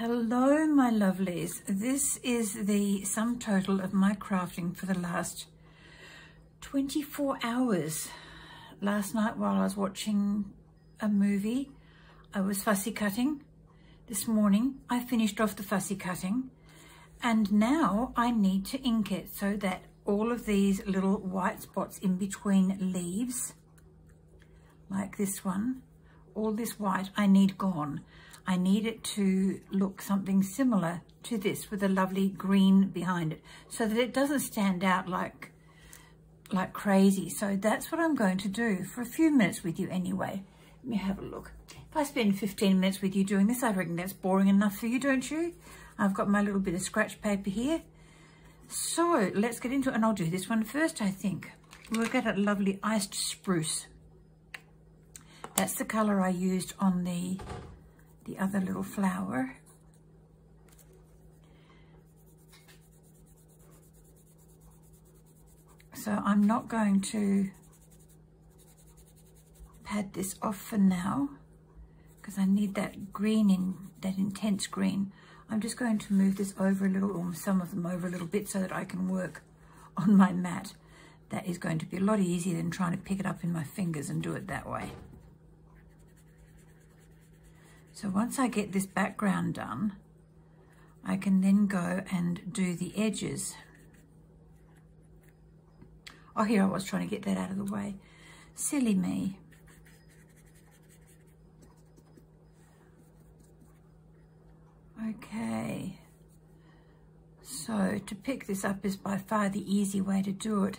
Hello, my lovelies. This is the sum total of my crafting for the last 24 hours. Last night while I was watching a movie, I was fussy cutting. This morning, I finished off the fussy cutting. And now I need to ink it so that all of these little white spots in between leaves, like this one, all this white I need gone. I need it to look something similar to this with a lovely green behind it so that it doesn't stand out like like crazy. So that's what I'm going to do for a few minutes with you anyway. Let me have a look. If I spend 15 minutes with you doing this, I reckon that's boring enough for you, don't you? I've got my little bit of scratch paper here. So let's get into it and I'll do this one first, I think. We'll get a lovely iced spruce. That's the colour I used on the the other little flower. So I'm not going to pad this off for now because I need that green in that intense green. I'm just going to move this over a little, or some of them over a little bit so that I can work on my mat. That is going to be a lot easier than trying to pick it up in my fingers and do it that way. So once I get this background done, I can then go and do the edges. Oh, here I was trying to get that out of the way. Silly me. Okay. So to pick this up is by far the easy way to do it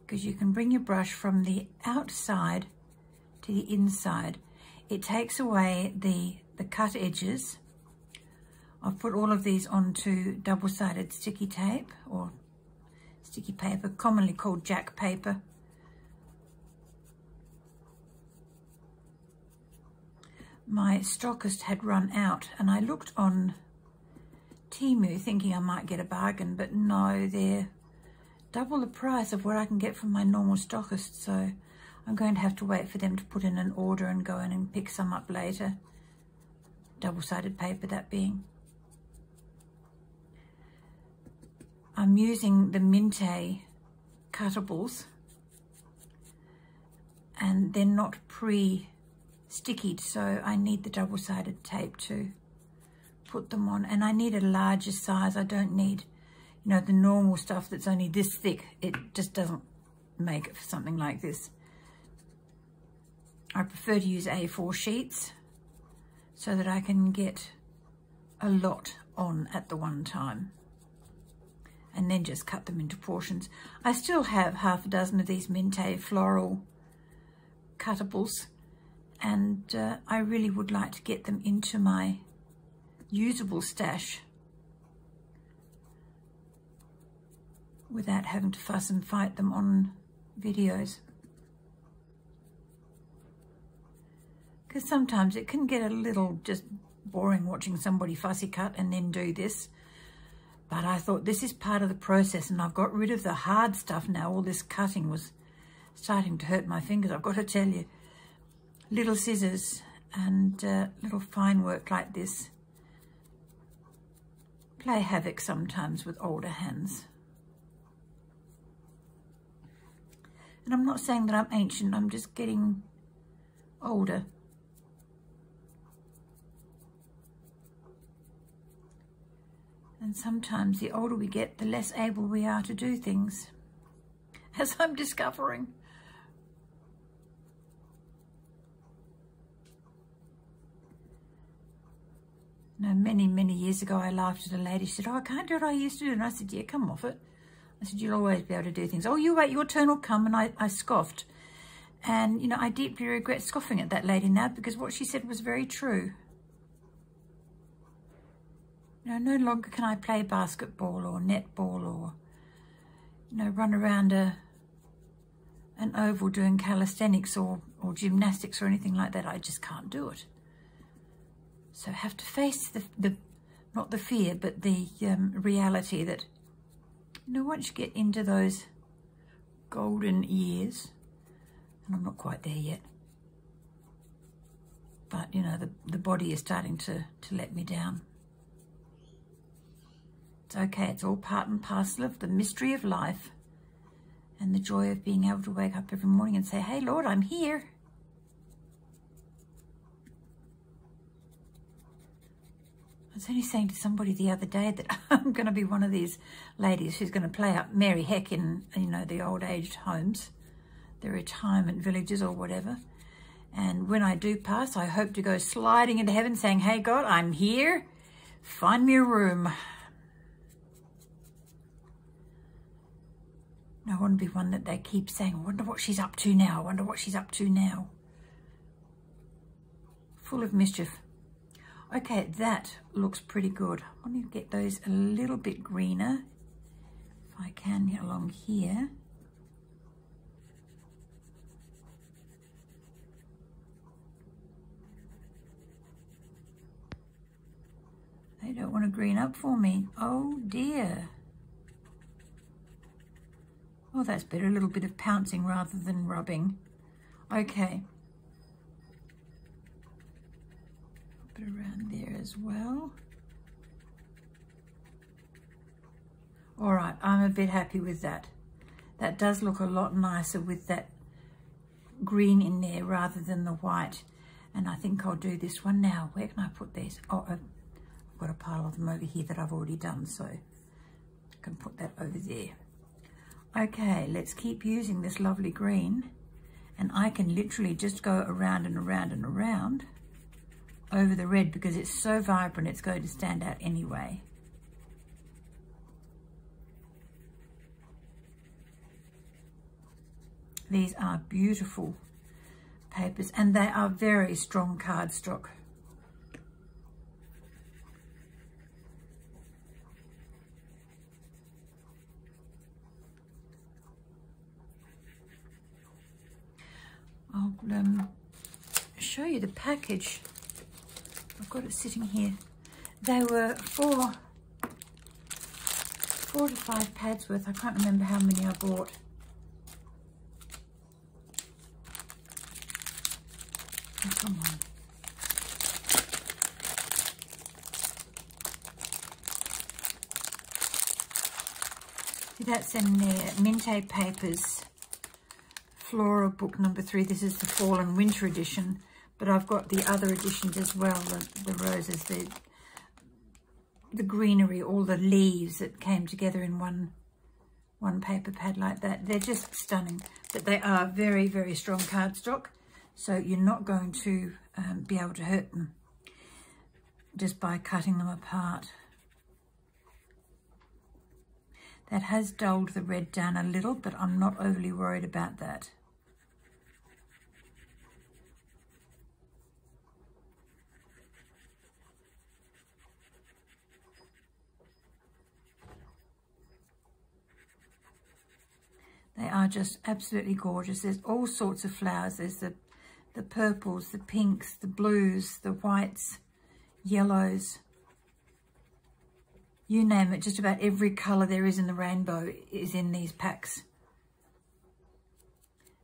because you can bring your brush from the outside to the inside it takes away the, the cut edges. I've put all of these onto double-sided sticky tape or sticky paper, commonly called jack paper. My stockist had run out and I looked on Temu thinking I might get a bargain, but no, they're double the price of what I can get from my normal stockist. So I'm going to have to wait for them to put in an order and go in and pick some up later. Double-sided paper, that being. I'm using the Mintay cuttables and they're not pre-stickied so I need the double-sided tape to put them on and I need a larger size I don't need you know the normal stuff that's only this thick it just doesn't make it for something like this I prefer to use A4 sheets so that I can get a lot on at the one time and then just cut them into portions. I still have half a dozen of these Mintay floral cuttables and uh, I really would like to get them into my usable stash without having to fuss and fight them on videos. Because sometimes it can get a little just boring watching somebody fussy cut and then do this. But I thought this is part of the process and I've got rid of the hard stuff now. All this cutting was starting to hurt my fingers, I've got to tell you. Little scissors and uh, little fine work like this play havoc sometimes with older hands. And I'm not saying that I'm ancient, I'm just getting older. And sometimes the older we get, the less able we are to do things, as I'm discovering. Now, many, many years ago, I laughed at a lady. She said, oh, I can't do what I used to do. And I said, yeah, come off it. I said, you'll always be able to do things. Oh, you wait, your turn will come. And I, I scoffed. And, you know, I deeply regret scoffing at that lady now because what she said was very true. Know, no longer can I play basketball or netball or, you know, run around a an oval doing calisthenics or, or gymnastics or anything like that. I just can't do it. So I have to face the, the not the fear, but the um, reality that, you know, once you get into those golden years, and I'm not quite there yet, but you know, the, the body is starting to, to let me down. It's okay, it's all part and parcel of the mystery of life and the joy of being able to wake up every morning and say, hey, Lord, I'm here. I was only saying to somebody the other day that I'm going to be one of these ladies who's going to play up Mary Heck in, you know, the old aged homes, the retirement villages or whatever. And when I do pass, I hope to go sliding into heaven saying, hey, God, I'm here. Find me a room. I want to be one that they keep saying, I wonder what she's up to now. I wonder what she's up to now. Full of mischief. Okay, that looks pretty good. I want to get those a little bit greener, if I can, along here. They don't want to green up for me. Oh dear. Oh, that's better. A little bit of pouncing rather than rubbing. Okay. Put it around there as well. All right, I'm a bit happy with that. That does look a lot nicer with that green in there rather than the white. And I think I'll do this one now. Where can I put these? Oh, I've got a pile of them over here that I've already done, so I can put that over there. Okay, let's keep using this lovely green. And I can literally just go around and around and around over the red because it's so vibrant, it's going to stand out anyway. These are beautiful papers and they are very strong cardstock. I'll um, show you the package. I've got it sitting here. They were four, four to five pads worth. I can't remember how many I bought. Oh, come on. That's in there. Mintay Papers. Flora book number three. This is the fall and winter edition, but I've got the other editions as well, the, the roses, the, the greenery, all the leaves that came together in one one paper pad like that. They're just stunning, but they are very, very strong cardstock, so you're not going to um, be able to hurt them just by cutting them apart. That has dulled the red down a little, but I'm not overly worried about that. They are just absolutely gorgeous. There's all sorts of flowers. There's the, the purples, the pinks, the blues, the whites, yellows. You name it, just about every colour there is in the rainbow is in these packs.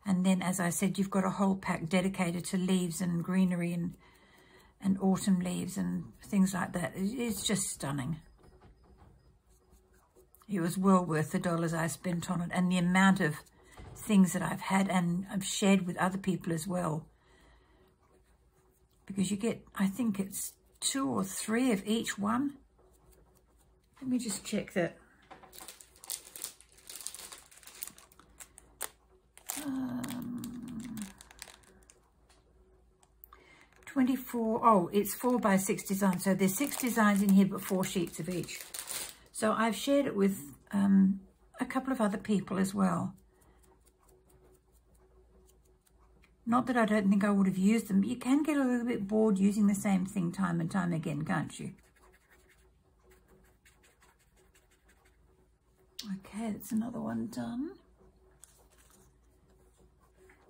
And then, as I said, you've got a whole pack dedicated to leaves and greenery and, and autumn leaves and things like that. It's just stunning. It was well worth the dollars I spent on it and the amount of things that I've had and I've shared with other people as well. Because you get, I think it's two or three of each one. Let me just check that. Um, 24, oh, it's four by six designs. So there's six designs in here, but four sheets of each. So I've shared it with um, a couple of other people as well. Not that I don't think I would have used them, but you can get a little bit bored using the same thing time and time again, can't you? Okay, that's another one done.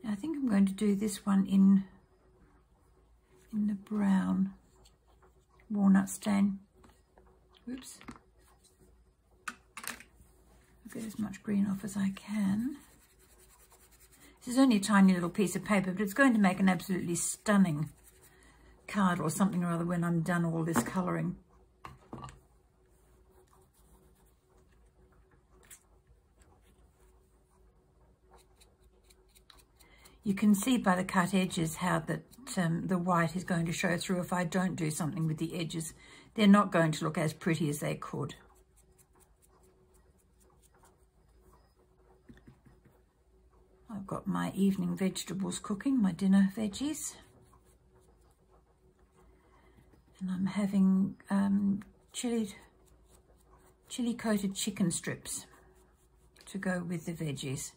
I think I'm going to do this one in in the brown walnut stain. Oops get as much green off as I can. This is only a tiny little piece of paper, but it's going to make an absolutely stunning card or something or other when I'm done all this colouring. You can see by the cut edges how that um, the white is going to show through if I don't do something with the edges. They're not going to look as pretty as they could. I've got my evening vegetables cooking, my dinner veggies. And I'm having um, chili, chili coated chicken strips to go with the veggies.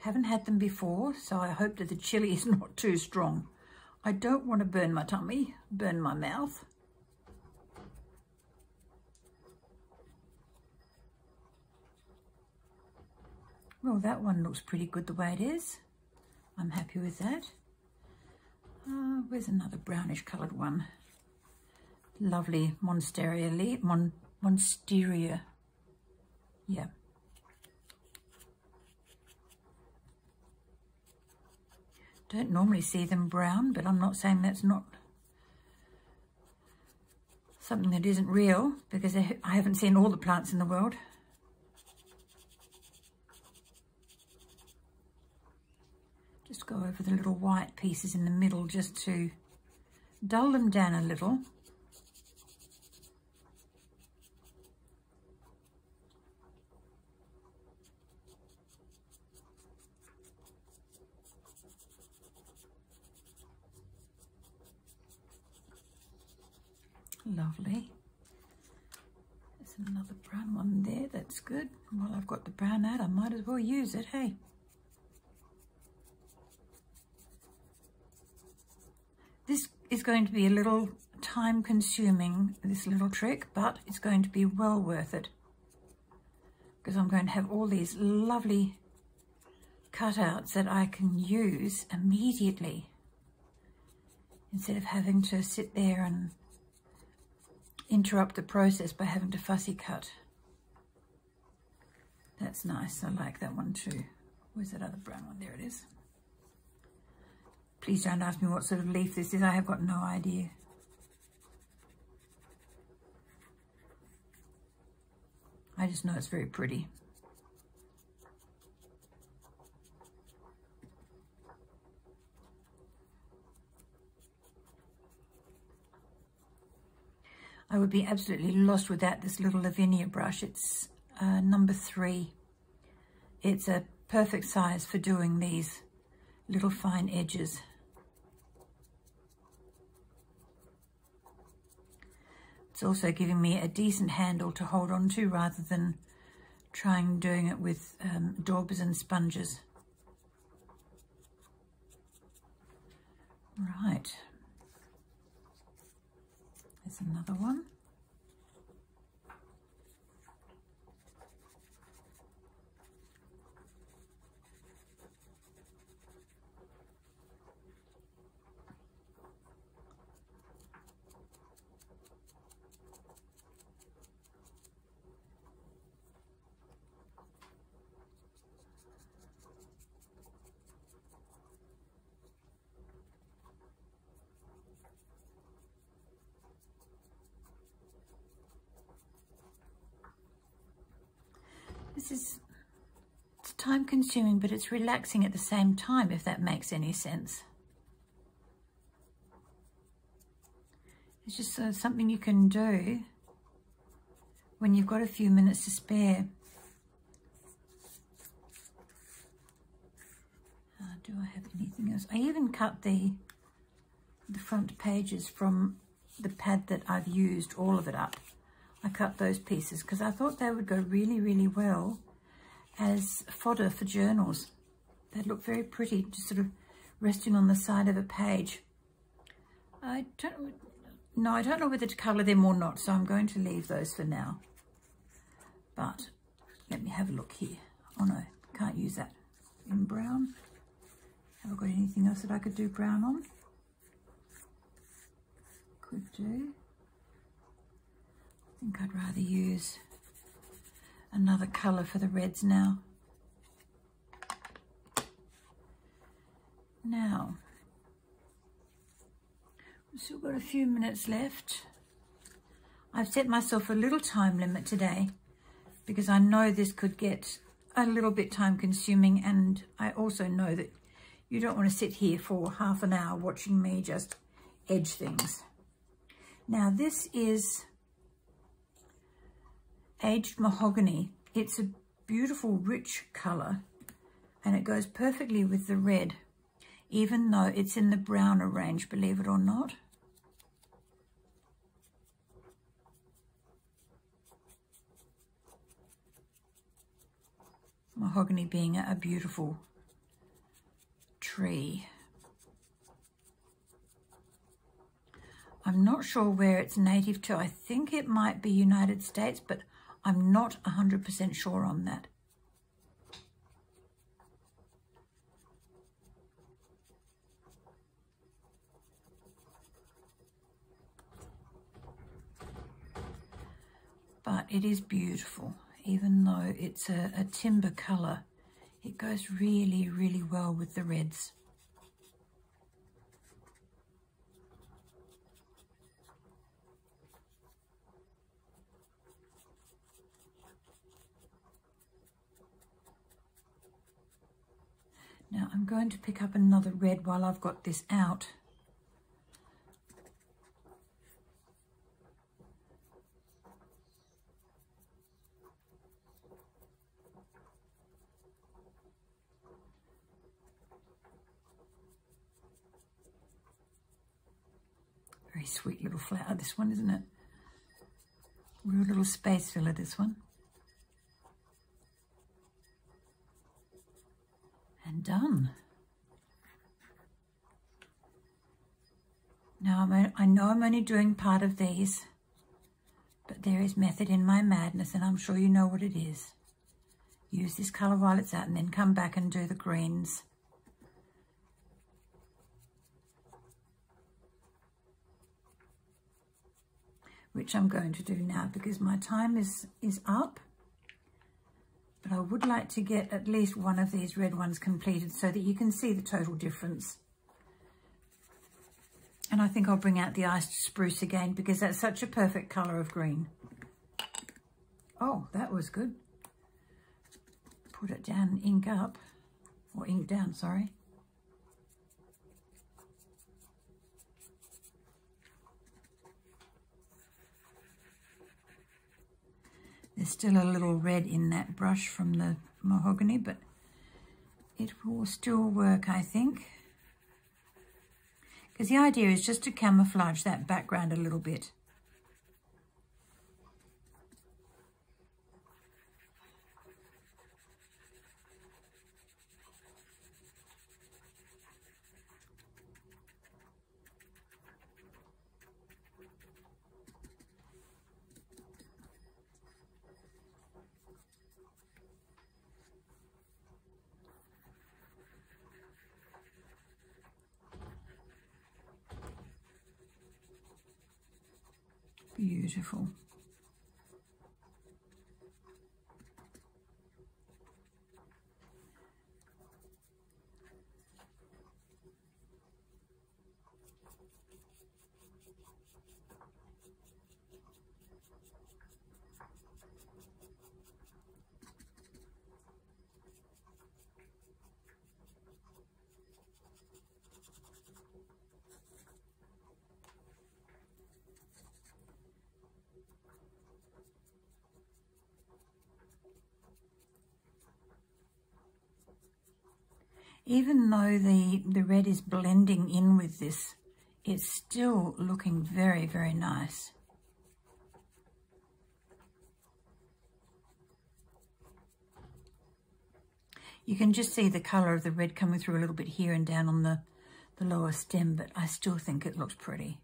Haven't had them before, so I hope that the chili is not too strong. I don't want to burn my tummy, burn my mouth. Well, that one looks pretty good the way it is. I'm happy with that. Uh, where's another brownish coloured one? Lovely Monstera, Mon, Monstera. Yeah. Don't normally see them brown, but I'm not saying that's not something that isn't real because I haven't seen all the plants in the world. Just go over the little white pieces in the middle just to dull them down a little. Lovely. There's another brown one there, that's good. While I've got the brown out, I might as well use it, hey? This is going to be a little time consuming, this little trick, but it's going to be well worth it. Because I'm going to have all these lovely cutouts that I can use immediately. Instead of having to sit there and interrupt the process by having to fussy cut. That's nice. I like that one too. Where's that other brown one? There it is. Please don't ask me what sort of leaf this is. I have got no idea. I just know it's very pretty. I would be absolutely lost without this little Lavinia brush. It's uh, number three. It's a perfect size for doing these little fine edges. It's also giving me a decent handle to hold on to rather than trying doing it with um, daubers and sponges. Right. There's another one. This is it's time consuming, but it's relaxing at the same time, if that makes any sense. It's just uh, something you can do when you've got a few minutes to spare. Uh, do I have anything else? I even cut the the front pages from the pad that I've used, all of it up. I cut those pieces because I thought they would go really, really well as fodder for journals. They'd look very pretty, just sort of resting on the side of a page. I don't, no, I don't know whether to colour them or not, so I'm going to leave those for now. But let me have a look here. Oh no, can't use that in brown. Have I got anything else that I could do brown on? Could do think I'd rather use another colour for the reds now. Now, we've Still got a few minutes left. I've set myself a little time limit today because I know this could get a little bit time consuming and I also know that you don't want to sit here for half an hour watching me just edge things. Now this is aged mahogany. It's a beautiful rich colour and it goes perfectly with the red even though it's in the browner range, believe it or not. Mahogany being a beautiful tree. I'm not sure where it's native to. I think it might be United States, but I'm not 100% sure on that. But it is beautiful, even though it's a, a timber colour. It goes really, really well with the reds. Now I'm going to pick up another red while I've got this out. Very sweet little flower, this one, isn't it? Real little space filler, this one. And done. Now, I'm, I know I'm only doing part of these, but there is method in my madness, and I'm sure you know what it is. Use this colour while it's out, and then come back and do the greens. Which I'm going to do now because my time is, is up but I would like to get at least one of these red ones completed so that you can see the total difference. And I think I'll bring out the iced spruce again because that's such a perfect colour of green. Oh, that was good. Put it down, ink up, or ink down, sorry. There's still a little red in that brush from the mahogany, but it will still work, I think. Because the idea is just to camouflage that background a little bit. Beautiful. Even though the, the red is blending in with this, it's still looking very, very nice. You can just see the colour of the red coming through a little bit here and down on the, the lower stem, but I still think it looks pretty.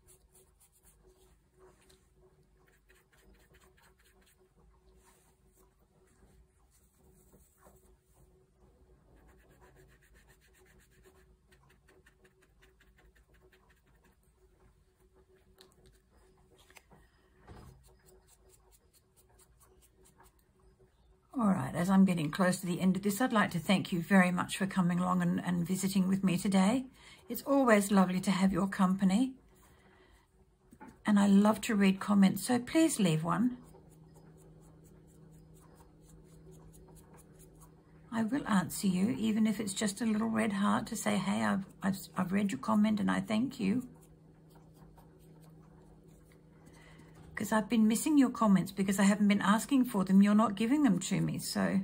All right, as I'm getting close to the end of this, I'd like to thank you very much for coming along and, and visiting with me today. It's always lovely to have your company. and I love to read comments, so please leave one. I will answer you, even if it's just a little red heart to say, hey, I've, I've, I've read your comment and I thank you. Because I've been missing your comments because I haven't been asking for them. You're not giving them to me. So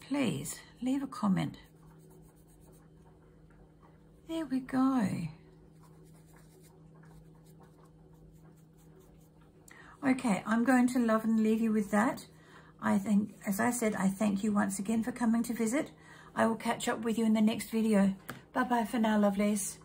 please leave a comment. There we go. Okay, I'm going to love and leave you with that. I think, as I said, I thank you once again for coming to visit. I will catch up with you in the next video. Bye-bye for now, lovelies.